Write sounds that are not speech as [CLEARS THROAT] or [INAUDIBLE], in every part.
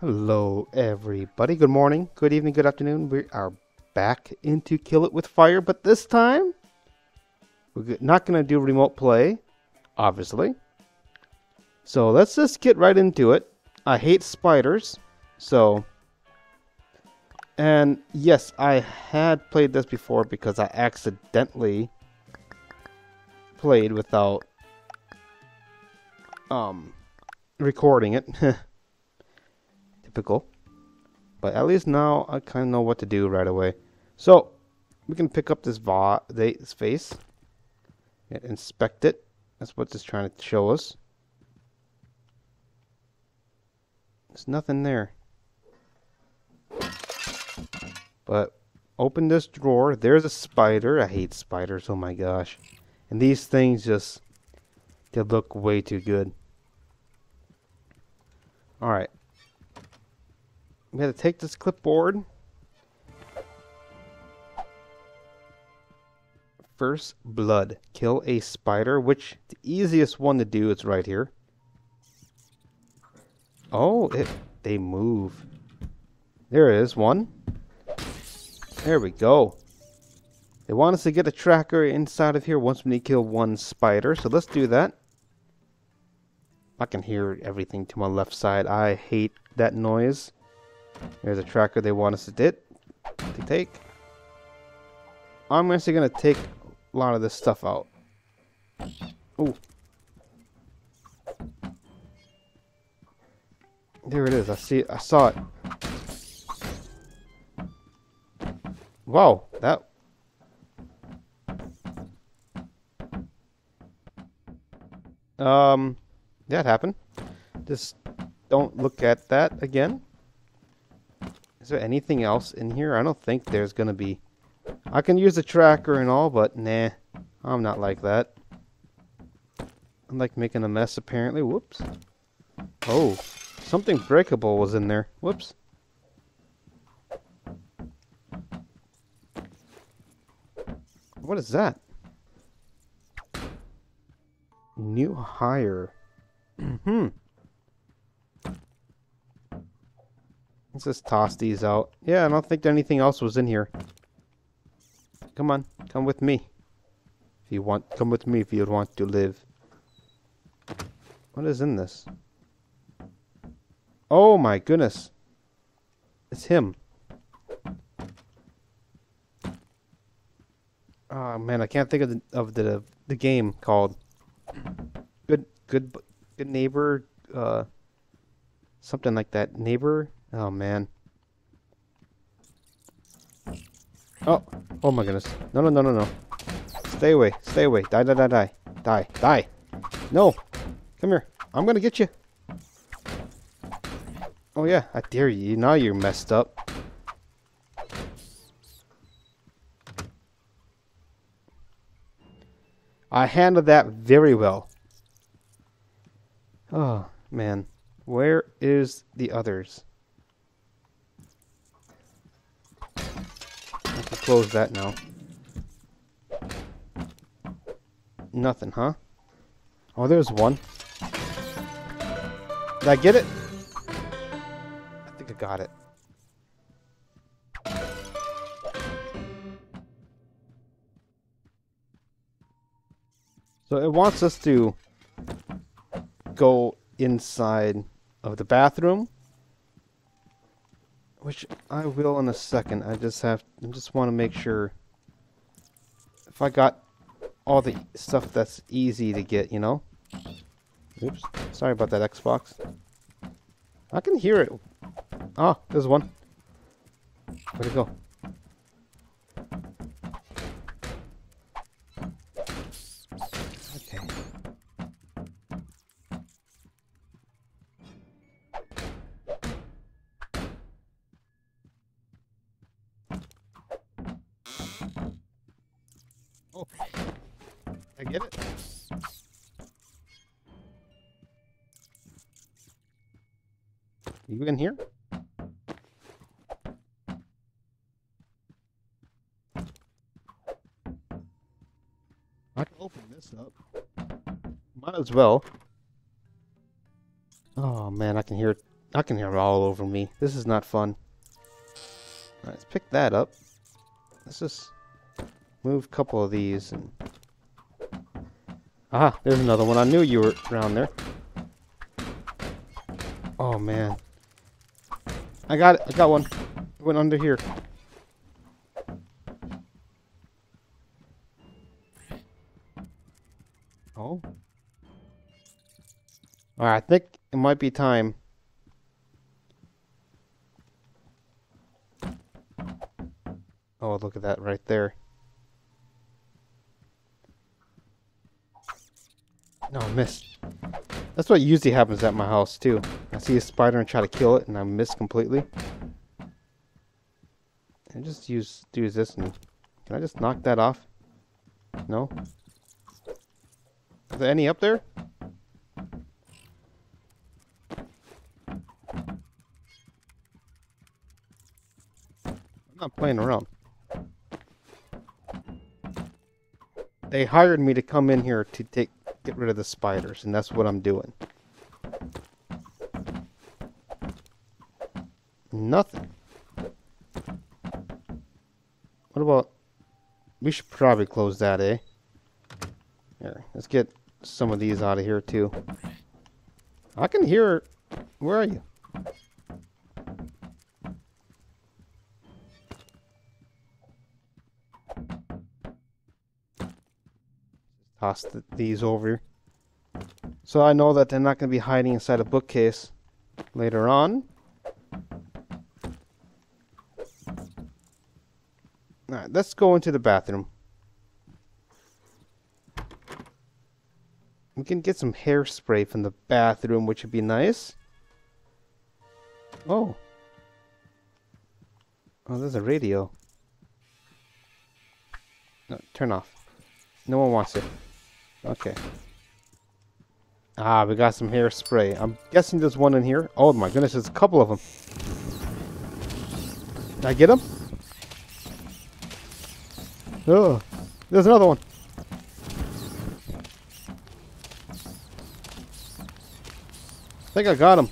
Hello, everybody. Good morning, good evening, good afternoon. We are back into Kill It with Fire, but this time we're not going to do remote play, obviously. So let's just get right into it. I hate spiders, so. And yes, I had played this before because I accidentally played without um recording it. [LAUGHS] But at least now I kind of know what to do right away. So we can pick up this va this face and inspect it. That's what it's trying to show us. There's nothing there. But open this drawer. There's a spider. I hate spiders. Oh my gosh. And these things just they look way too good. Alright. We gotta take this clipboard. First blood. Kill a spider, which the easiest one to do is right here. Oh, it they move. There is one. There we go. They want us to get a tracker inside of here once we kill one spider, so let's do that. I can hear everything to my left side. I hate that noise. There's a tracker they want us to, did, to take. I'm actually going to take a lot of this stuff out. Ooh. There it is. I see it. I saw it. Wow, that Um that happened. Just don't look at that again. Is there anything else in here? I don't think there's gonna be. I can use a tracker and all, but nah. I'm not like that. I'm like making a mess apparently. Whoops. Oh. Something breakable was in there. Whoops. What is that? New hire. [CLEARS THROAT] hmm. Let's just toss these out. Yeah, I don't think anything else was in here. Come on, come with me. If you want, come with me if you want to live. What is in this? Oh my goodness. It's him. Oh man, I can't think of the of the the game called Good Good Good Neighbor uh something like that. Neighbor? Oh man. Oh, oh my goodness. No, no, no, no, no. Stay away. Stay away. Die, die, die, die. Die, die. No. Come here. I'm to get you. Oh yeah, I dare you. Now you're messed up. I handled that very well. Oh, man. Where is the others? I can close that now. Nothing, huh? Oh, there's one. Did I get it? I think I got it. So it wants us to go inside of the bathroom, which I will in a second. I just have, I just want to make sure if I got all the stuff that's easy to get, you know. Oops, sorry about that Xbox. I can hear it Oh, there's one. Where'd it go? As well. Oh man, I can hear I can hear them all over me. This is not fun. Alright, let's pick that up. Let's just move a couple of these and... Ah, there's another one. I knew you were around there. Oh, man. I got it. I got one. It went under here. Alright, I think it might be time. Oh, look at that right there. No, I missed. That's what usually happens at my house, too. I see a spider and try to kill it, and I miss completely. I just use, use this, and can I just knock that off? No? Is there any up there? I'm not playing around. They hired me to come in here to take get rid of the spiders, and that's what I'm doing. Nothing. What about... We should probably close that, eh? Here, let's get some of these out of here, too. I can hear... Where are you? The, these over. So I know that they're not going to be hiding inside a bookcase later on. Alright, let's go into the bathroom. We can get some hairspray from the bathroom, which would be nice. Oh. Oh, there's a radio. No, turn off. No one wants it. Okay. Ah, we got some hairspray. I'm guessing there's one in here. Oh my goodness, there's a couple of them. Did I get them? Oh, there's another one. I think I got him.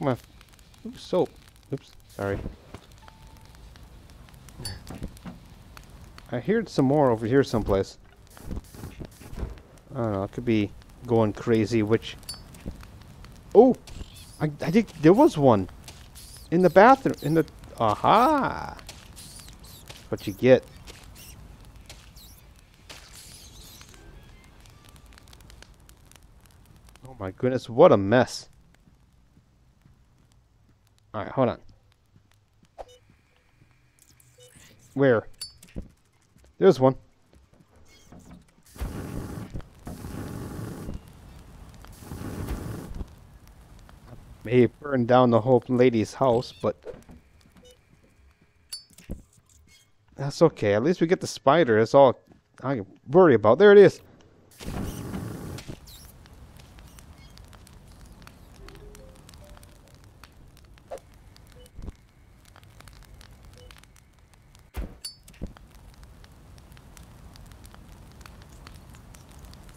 My Oops, soap. Oops, sorry. I heard some more over here someplace. I don't know, it could be going crazy, which... Oh! I, I think there was one! In the bathroom, in the... Aha! what you get. Oh my goodness, what a mess. Alright, hold on. Where? There's one. May burn down the whole lady's house, but that's okay. At least we get the spider. That's all I worry about. There it is.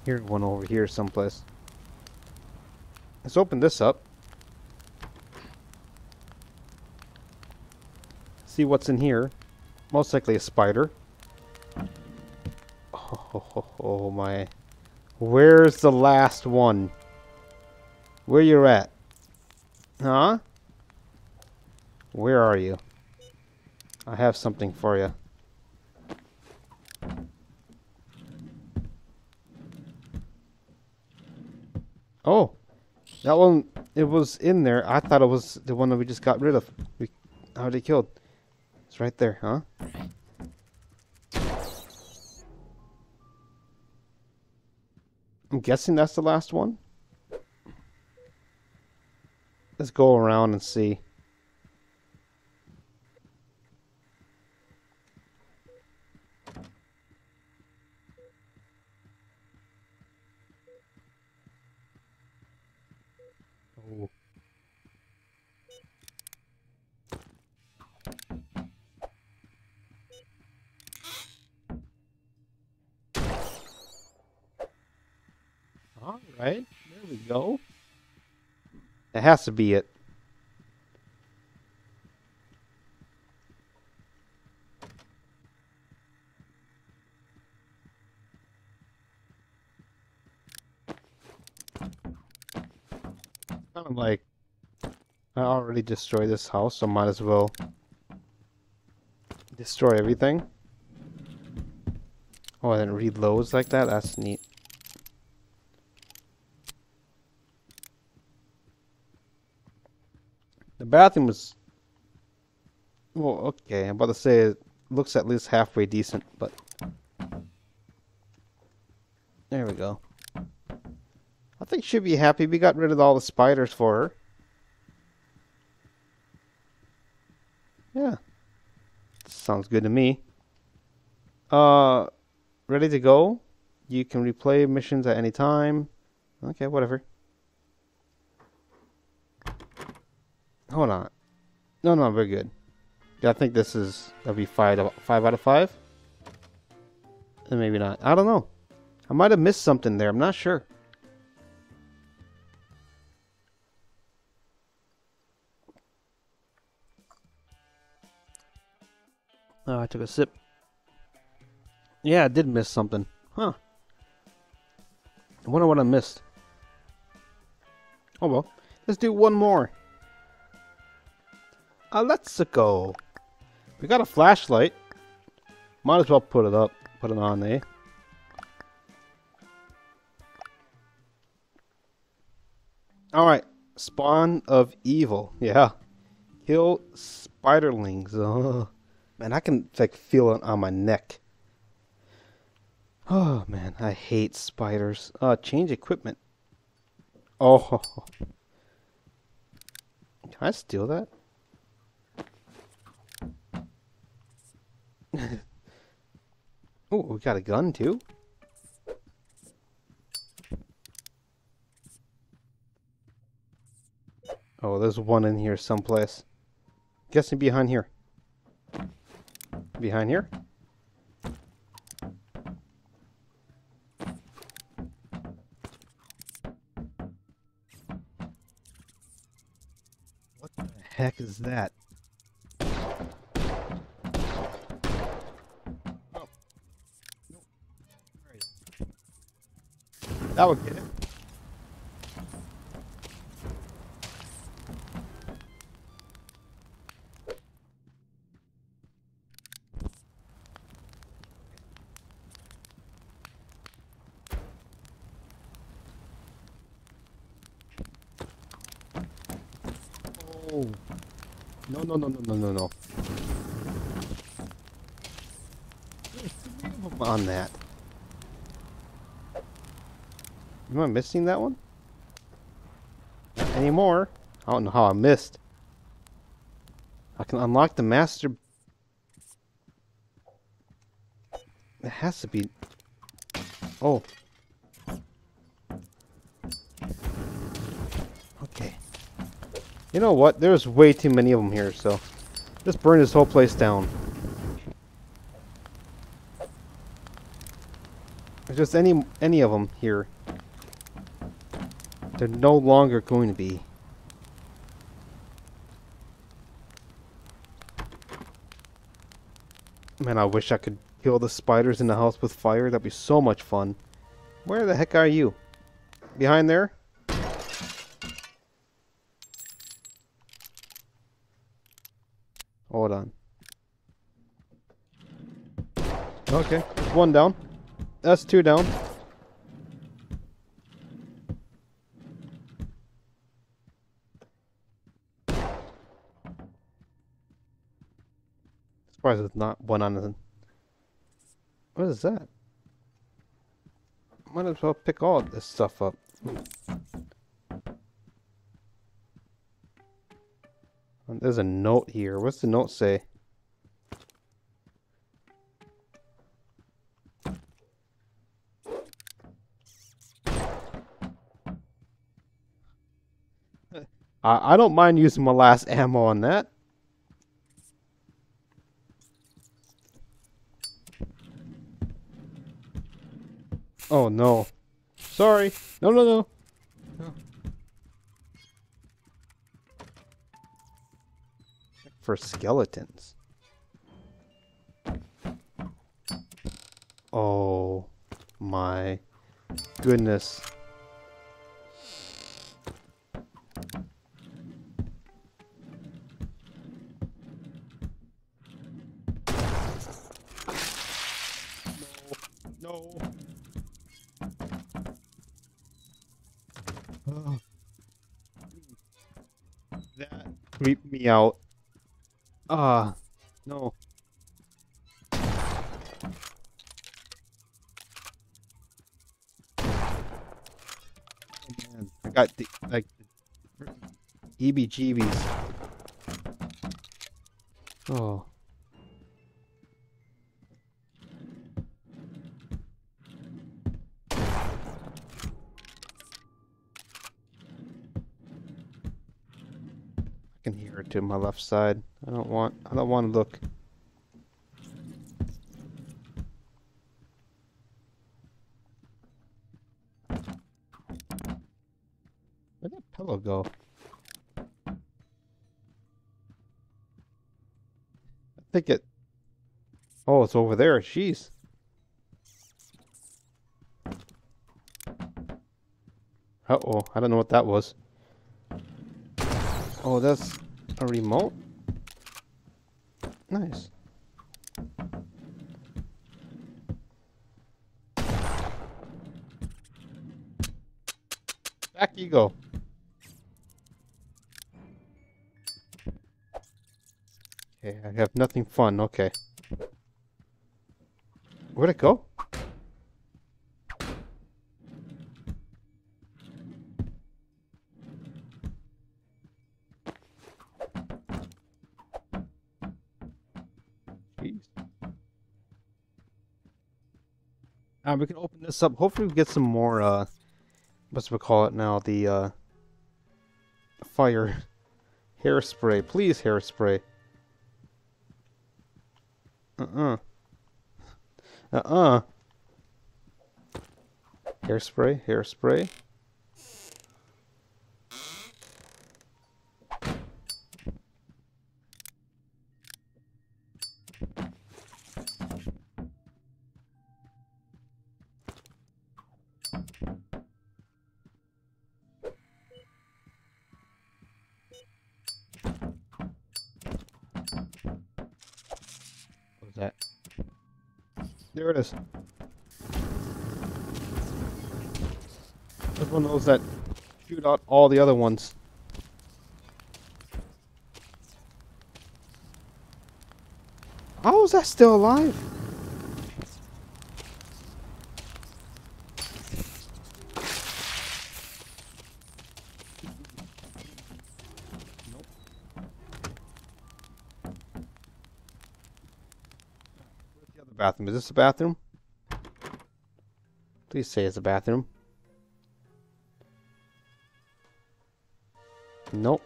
Here's one over here someplace. Let's open this up. See what's in here. Most likely a spider. Oh, oh, [LAUGHS] oh, my. Where's the last one? Where you at? Huh? Where are you? I have something for you. Oh, that one, it was in there. I thought it was the one that we just got rid of. We already killed. It's right there, huh? I'm guessing that's the last one. Let's go around and see. Has to be it. Of like I already destroyed this house, so might as well destroy everything. Oh, and reloads like that? That's neat. Bathroom was... Well, okay, I'm about to say it looks at least halfway decent, but... There we go. I think she'll be happy. We got rid of all the spiders for her. Yeah. Sounds good to me. Uh, ready to go? You can replay missions at any time. Okay, whatever. Hold on. No, no, we're good. I think this is that'll be five out five out of five. And maybe not. I don't know. I might have missed something there. I'm not sure. Oh, I took a sip. Yeah, I did miss something. Huh. I wonder what I missed. Oh well. Let's do one more. Uh, let's go. We got a flashlight. Might as well put it up. Put it on there. Alright. Spawn of evil. Yeah. Kill spiderlings. Ugh. [LAUGHS] Man, I can like feel it on my neck. Oh man, I hate spiders. Uh, change equipment. Oh, [LAUGHS] can I steal that? Oh, we got a gun too. Oh, there's one in here someplace. Guessing behind here. Behind here? What the heck is that? That would get it. Oh. No, no, no, no, no, no, no. There's three of them on that. Am I missing that one? Any more? I don't know how I missed. I can unlock the master... It has to be... Oh. Okay. You know what? There's way too many of them here, so... Just burn this whole place down. There's just any any of them here. They're no longer going to be. Man, I wish I could kill the spiders in the house with fire. That'd be so much fun. Where the heck are you? Behind there? Hold on. Okay, one down. That's two down. Surprised there's not one on the... What is that? Might as well pick all this stuff up. There's a note here. What's the note say? I, I don't mind using my last ammo on that. Oh no. Sorry. No, no, no. For skeletons. Oh my goodness. That creeped me out. Ah, no. Oh I got the like EBGBs. Oh. I can hear it to my left side. I don't want I don't want to look. Where'd that pillow go? I think it Oh, it's over there. Jeez. Uh-oh, I don't know what that was. Oh, that's a remote? Nice. Back you go. Okay, I have nothing fun. Okay. Where'd it go? Uh, we can open this up. Hopefully we get some more, uh, what's we call it now? The, uh, fire [LAUGHS] hairspray. Please, hairspray. Uh-uh. Uh-uh. Hairspray, hairspray. What was that? There it is. This one of those that shoot out all the other ones. How is that still alive? Bathroom? Is this a bathroom? Please say it's a bathroom. Nope.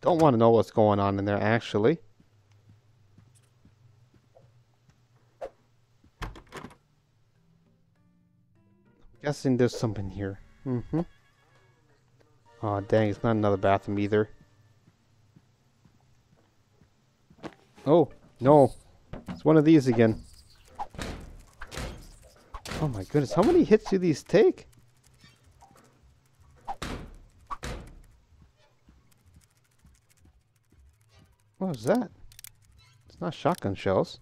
Don't want to know what's going on in there, actually. Guessing there's something here. Mm-hmm. Aw, dang, it's not another bathroom either. Oh, no. It's one of these again. Oh my goodness, how many hits do these take? Was that? It's not shotgun shells.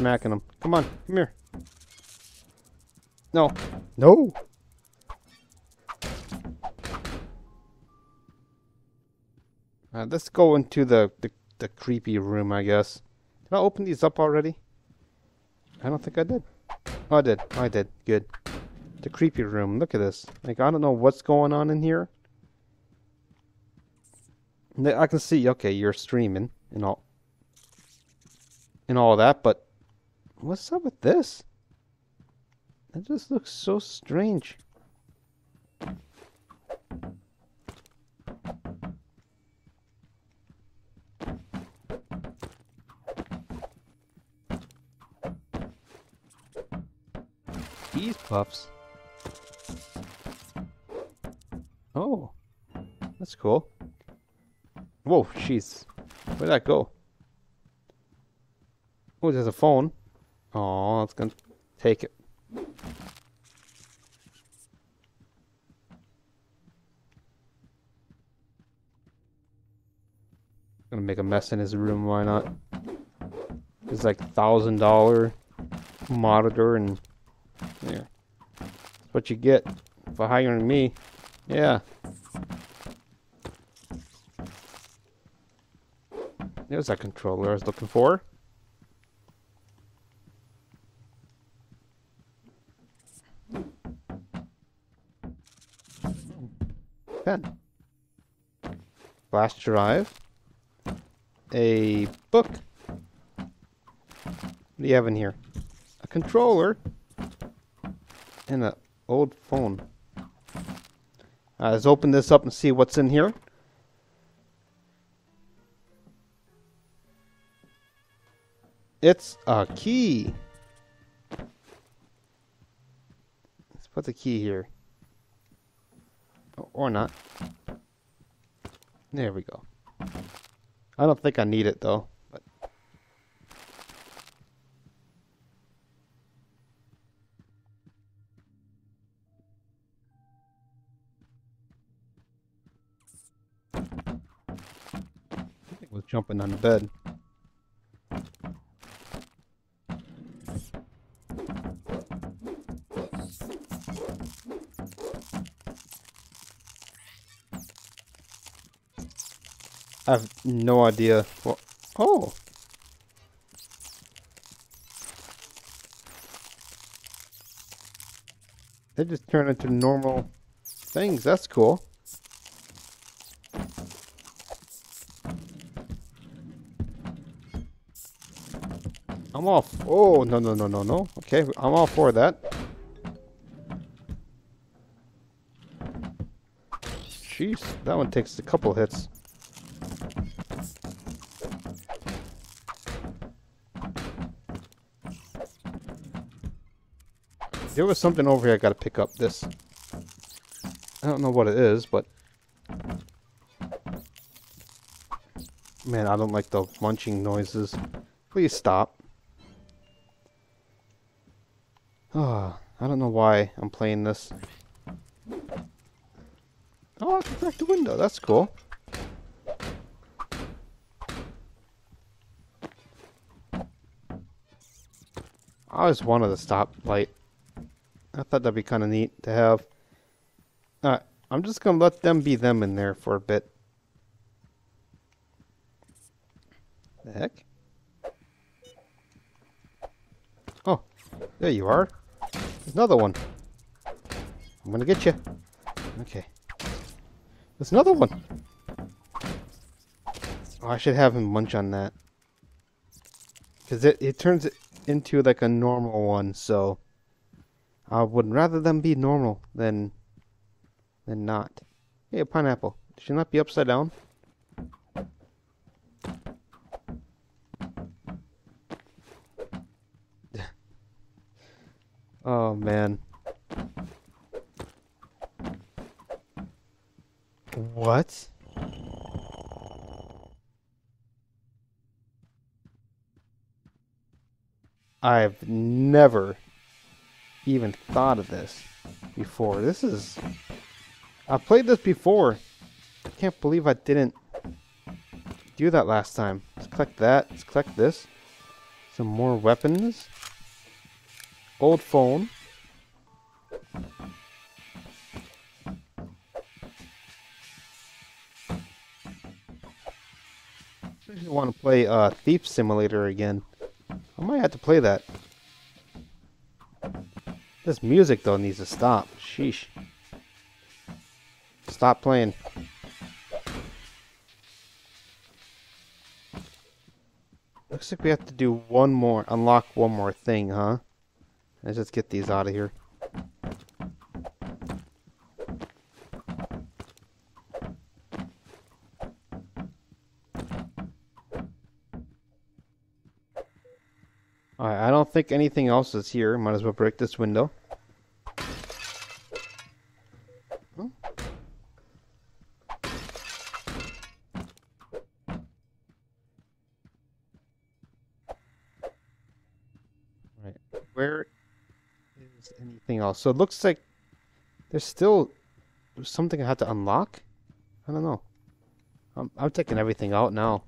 Smacking them. Come on, come here. No. No. Uh, let's go into the, the the creepy room, I guess. Did I open these up already? I don't think I did. Oh, I did. Oh, I did. Good. The creepy room. Look at this. Like, I don't know what's going on in here. I can see, okay, you're streaming and all, and all that, but what's up with this? That just looks so strange. These puffs. Oh, that's cool. Whoa, jeez. Where'd that go? Oh, there's a phone. Oh, it's gonna take it. Gonna make a mess in his room, why not? It's like thousand dollar monitor and there. That's what you get for hiring me. Yeah. There's that controller I was looking for. Flash drive. A book. What do you have in here? A controller. And an old phone. Uh, let's open this up and see what's in here. It's a key. Let's put the key here. Or not. There we go. I don't think I need it though. But was jumping on the bed. I have no idea what. Oh! They just turn into normal things. That's cool. I'm off. Oh, no, no, no, no, no. Okay, I'm all for that. Jeez, that one takes a couple hits. There was something over here I gotta pick up. This. I don't know what it is, but... Man, I don't like the munching noises. Please stop. Oh, I don't know why I'm playing this. Oh, I can crack the window. That's cool. I always wanted a stoplight. I thought that'd be kind of neat to have. I'm just going to let them be them in there for a bit. The heck? Oh, there you are. There's another one. I'm going to get you. Okay. There's another one. Oh, I should have him munch on that. Because it, it turns it into like a normal one, so... I would rather them be normal than than not. Hey, a pineapple. Should not be upside down. [LAUGHS] oh man. What? I've never even thought of this before. This is... I've played this before. I can't believe I didn't do that last time. Let's collect that. Let's collect this. Some more weapons. Old phone. I want to play uh, Thief Simulator again. I might have to play that. This music, though, needs to stop. Sheesh. Stop playing. Looks like we have to do one more, unlock one more thing, huh? Let's just get these out of here. Alright, I don't think anything else is here. Might as well break this window. Right. Where is else? So it looks like there's still something I have to unlock? I don't know. I'm, I'm taking everything out now.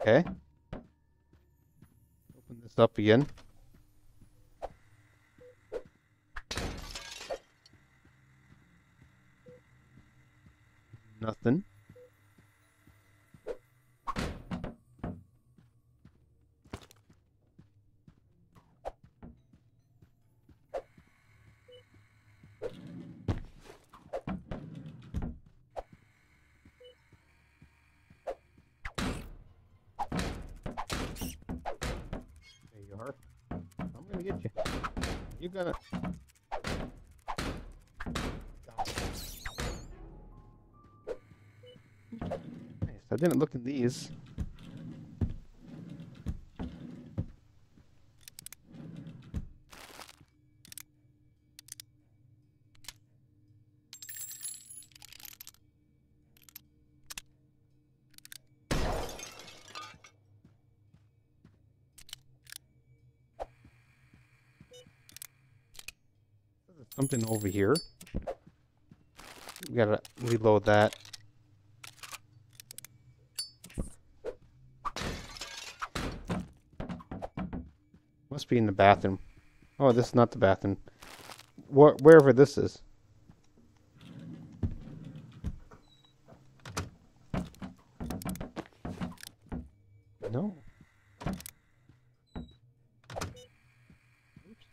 Okay. Open this up again. Nothing. Didn't look in these. Something over here. We gotta reload that. Be in the bathroom. Oh, this is not the bathroom. Wh wherever this is. No. Oops.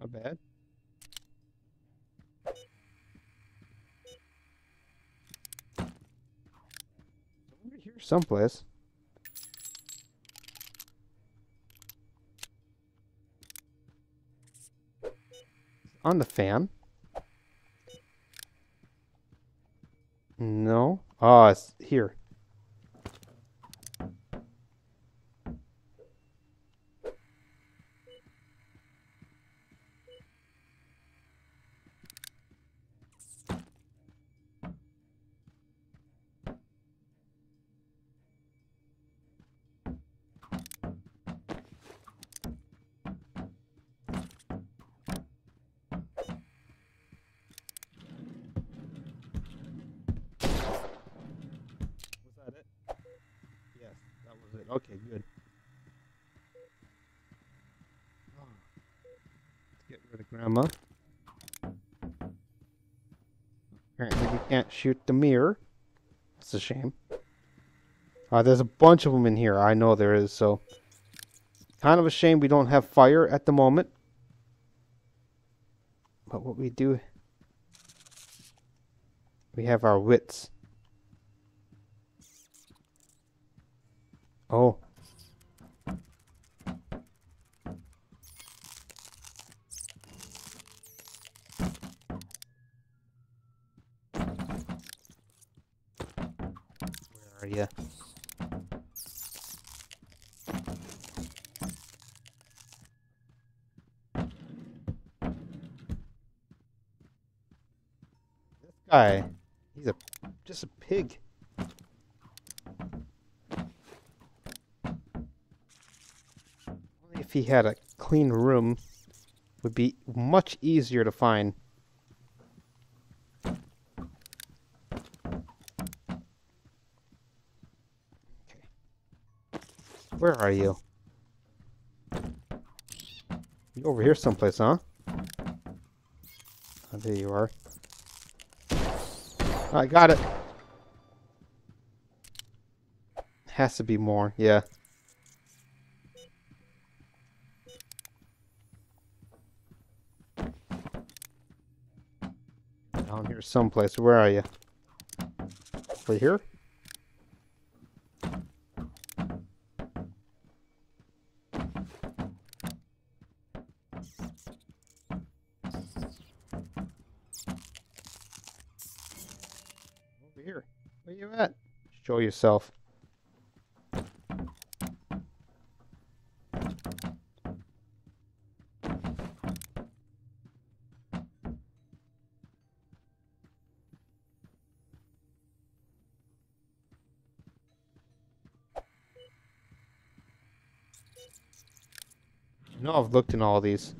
Not bad. Over here someplace. On the fan? No. Oh, it's here. Get rid of Grandma. Apparently we can't shoot the mirror. It's a shame. Uh, there's a bunch of them in here. I know there is, so... Kind of a shame we don't have fire at the moment. But what we do... We have our wits. Oh. You? This guy, he's a just a pig. Only if he had a clean room would be much easier to find. Where are you? You over here someplace, huh? Ah, there you are. Ah, I got it. Has to be more, yeah. Down here someplace. Where are you? Over here? Yourself. No, I've looked in all these.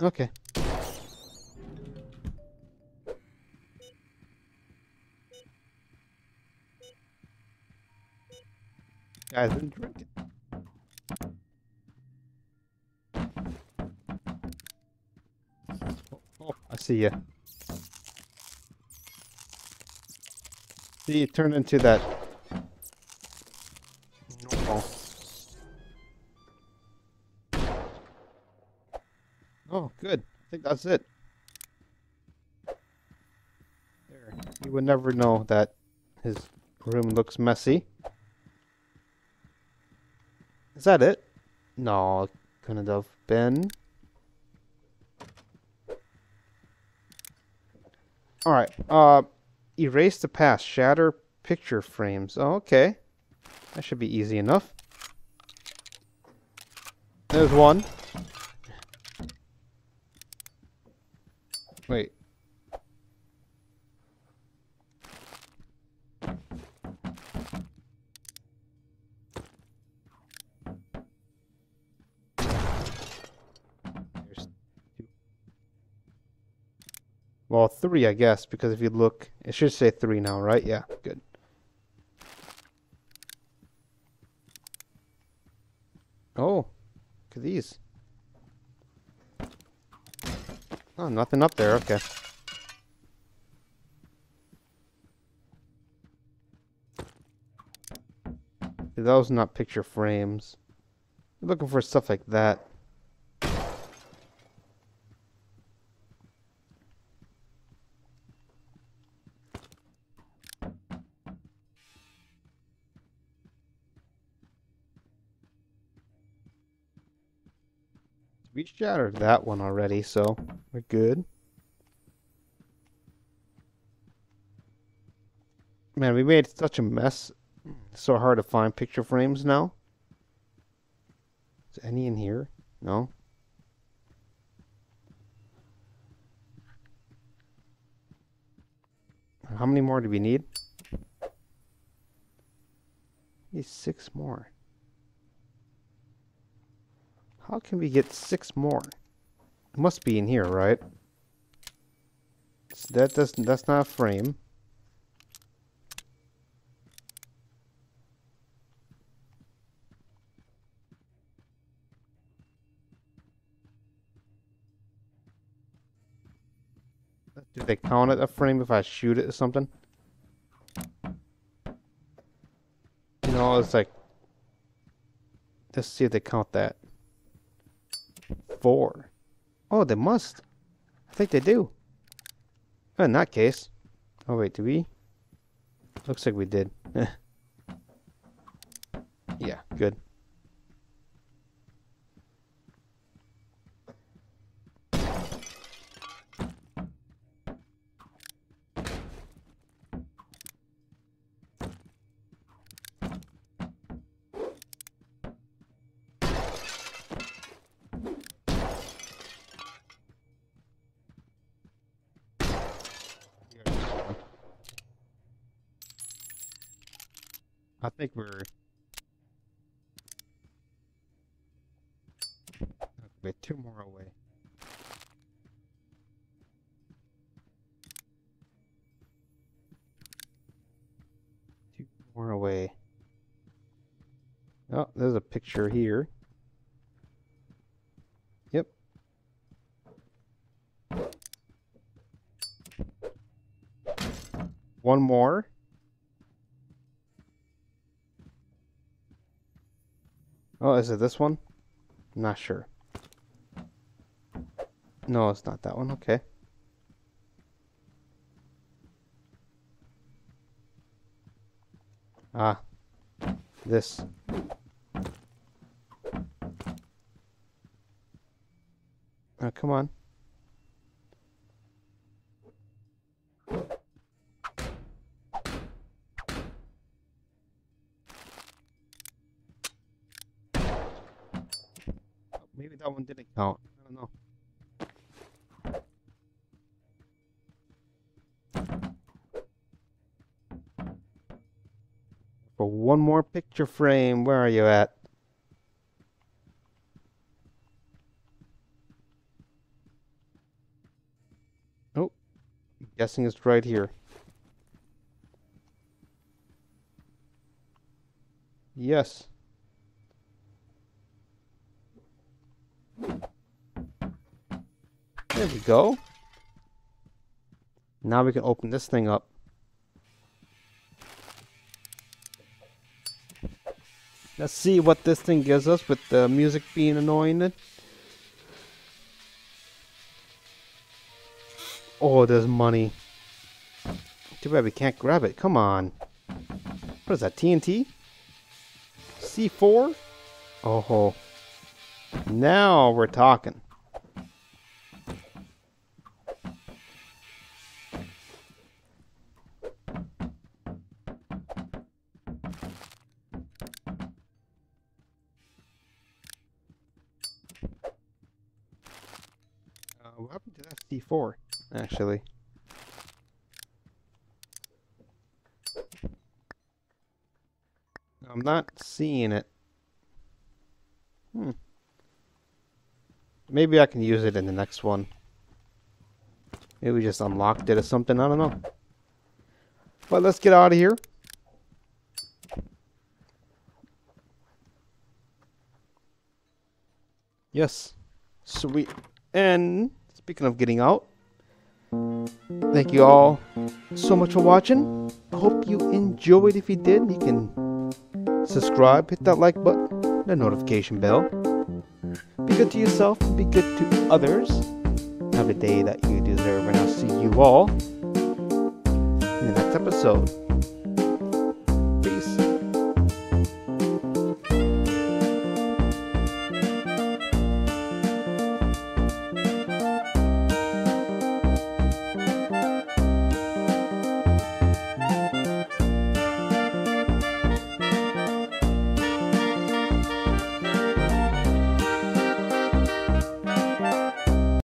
Okay. Guys, been drinking. Oh, I see ya. See, you turn into that. Oh, good. I think that's it. There. You would never know that his room looks messy. Is that it? No, couldn't have been. Alright, uh, erase the past, shatter picture frames. Oh, okay. That should be easy enough. There's one. Wait. Well, three, I guess, because if you look, it should say three now, right? Yeah, good. Oh, look at these. Oh, nothing up there. Okay. Those not picture frames. You're looking for stuff like that. Shattered that one already, so we're good. Man, we made such a mess. It's so hard to find picture frames now. Is any in here? No? How many more do we need? Need six more. How can we get six more? It must be in here, right? So that doesn't that's not a frame. Do they count it a frame if I shoot it or something? You know, it's like let's see if they count that four. Oh, they must. I think they do. In that case. Oh, wait, do we? Looks like we did. [LAUGHS] yeah, good. Two more away. Two more away. Oh, there's a picture here. Yep. One more. Oh, is it this one? I'm not sure. No, it's not that one. Okay. Ah, this. Oh, come on. For one more picture frame, where are you at? Oh, I'm guessing it's right here. Yes. There we go. Now we can open this thing up. Let's see what this thing gives us with the music being annoying. Oh, there's money. Too bad we can't grab it. Come on. What is that, TNT? C4? Oh, now we're talking. Actually? I'm not seeing it. Hmm. Maybe I can use it in the next one. Maybe we just unlocked it or something. I don't know. But let's get out of here. Yes. Sweet. And speaking of getting out, thank you all so much for watching. I hope you enjoyed. If you did, you can subscribe, hit that like button, the notification bell. Be good to yourself, be good to others. Have the day that you deserve, and I'll see you all in the next episode.